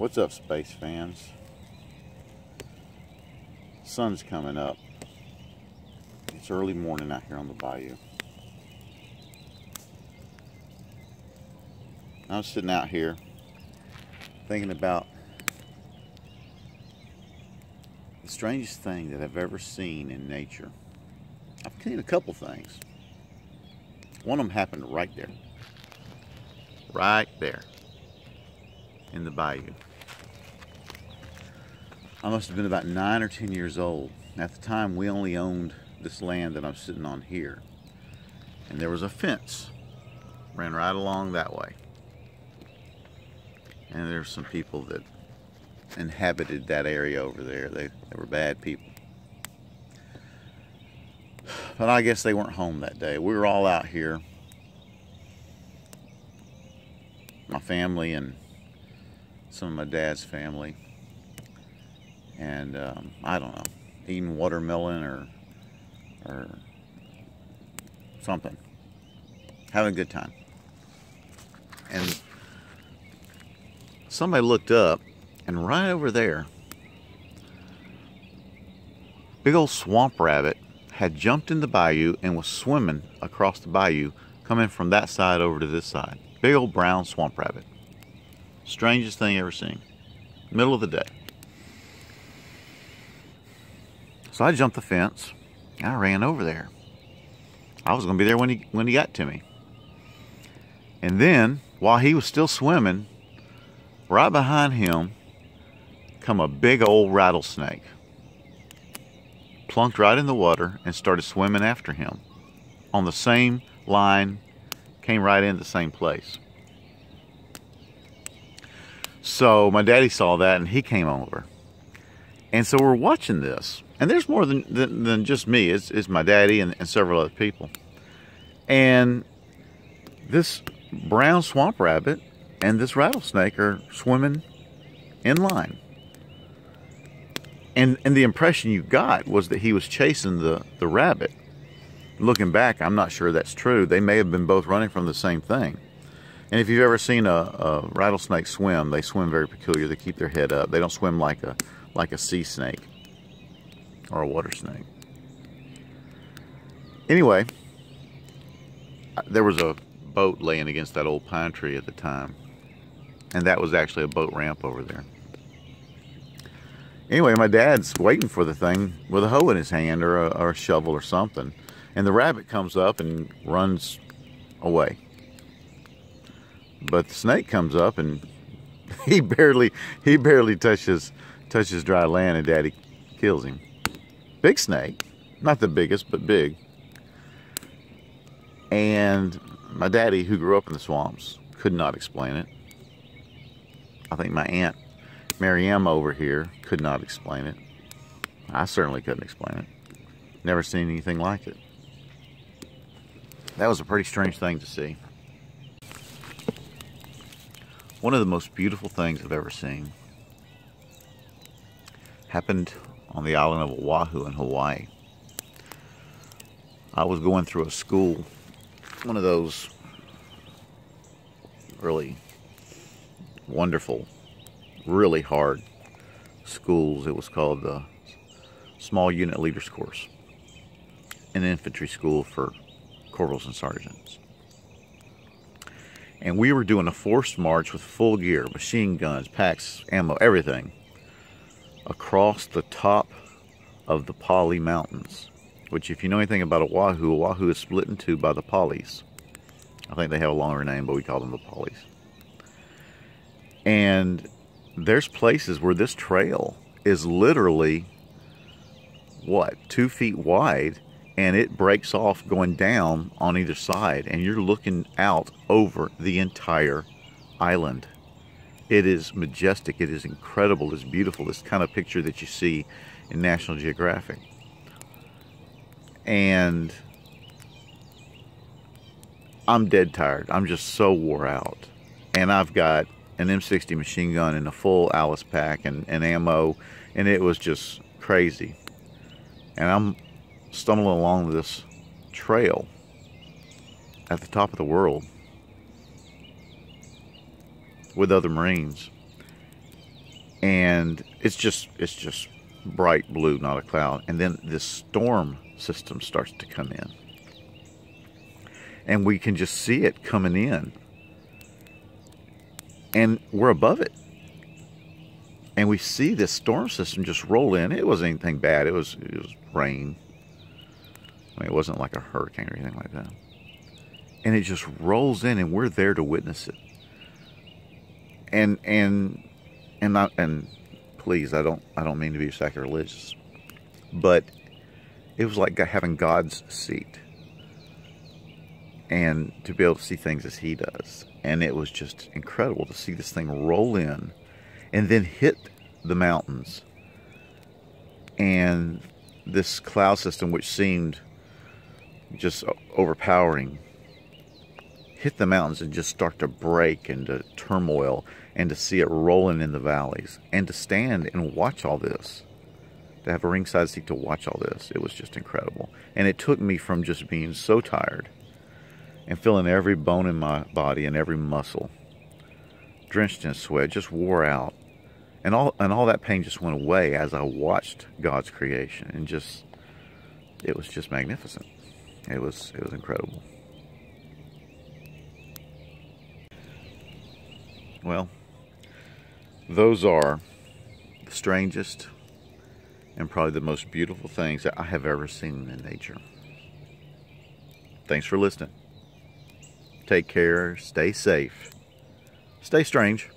What's up, space fans? Sun's coming up. It's early morning out here on the bayou. I'm sitting out here thinking about the strangest thing that I've ever seen in nature. I've seen a couple things. One of them happened right there. Right there. In the bayou. I must have been about nine or ten years old. At the time, we only owned this land that I'm sitting on here. And there was a fence. Ran right along that way. And there's some people that inhabited that area over there. They, they were bad people. But I guess they weren't home that day. We were all out here. My family and some of my dad's family and um, I don't know, eating watermelon or or something, having a good time. And somebody looked up, and right over there, big old swamp rabbit had jumped in the bayou and was swimming across the bayou, coming from that side over to this side. Big old brown swamp rabbit. Strangest thing ever seen. Middle of the day. So I jumped the fence I ran over there. I was going to be there when he when he got to me. And then, while he was still swimming, right behind him come a big old rattlesnake. Plunked right in the water and started swimming after him. On the same line, came right in the same place. So my daddy saw that and he came over. And so we're watching this. And there's more than, than, than just me. It's, it's my daddy and, and several other people. And this brown swamp rabbit and this rattlesnake are swimming in line. And, and the impression you got was that he was chasing the, the rabbit. Looking back, I'm not sure that's true. They may have been both running from the same thing. And if you've ever seen a, a rattlesnake swim, they swim very peculiar. They keep their head up. They don't swim like a like a sea snake or a water snake. Anyway, there was a boat laying against that old pine tree at the time. And that was actually a boat ramp over there. Anyway, my dad's waiting for the thing with a hoe in his hand or a, or a shovel or something. And the rabbit comes up and runs away. But the snake comes up and he barely he barely touches touches dry land and daddy kills him. Big snake, not the biggest, but big. And my daddy, who grew up in the swamps, could not explain it. I think my aunt, Mary M over here, could not explain it. I certainly couldn't explain it. Never seen anything like it. That was a pretty strange thing to see. One of the most beautiful things I've ever seen happened on the island of Oahu in Hawaii. I was going through a school, one of those really wonderful, really hard schools. It was called the Small Unit Leaders Course, an infantry school for corporals and sergeants. And we were doing a forced march with full gear, machine guns, packs, ammo, everything across the top of the Pali Mountains, which if you know anything about Oahu, Oahu is split in two by the Palis. I think they have a longer name, but we call them the Palis. And there's places where this trail is literally, what, two feet wide, and it breaks off going down on either side, and you're looking out over the entire island. It is majestic. It is incredible. It's beautiful. This kind of picture that you see in National Geographic. And I'm dead tired. I'm just so wore out. And I've got an M60 machine gun and a full Alice pack and, and ammo. And it was just crazy. And I'm stumbling along this trail at the top of the world with other Marines. and it's just it's just bright blue, not a cloud. And then this storm system starts to come in, and we can just see it coming in, and we're above it. And we see this storm system just roll in. It wasn't anything bad. It was it was rain. I mean, it wasn't like a hurricane or anything like that. And it just rolls in, and we're there to witness it. And and and and please, I don't I don't mean to be sacrilegious, but it was like having God's seat and to be able to see things as he does. And it was just incredible to see this thing roll in and then hit the mountains. And this cloud system, which seemed just overpowering, hit the mountains and just start to break into turmoil and to see it rolling in the valleys and to stand and watch all this. To have a ringside seat to watch all this. It was just incredible. And it took me from just being so tired and feeling every bone in my body and every muscle drenched in sweat just wore out. And all and all that pain just went away as I watched God's creation. And just it was just magnificent. It was it was incredible Well, those are the strangest and probably the most beautiful things that I have ever seen in nature. Thanks for listening. Take care, stay safe, stay strange.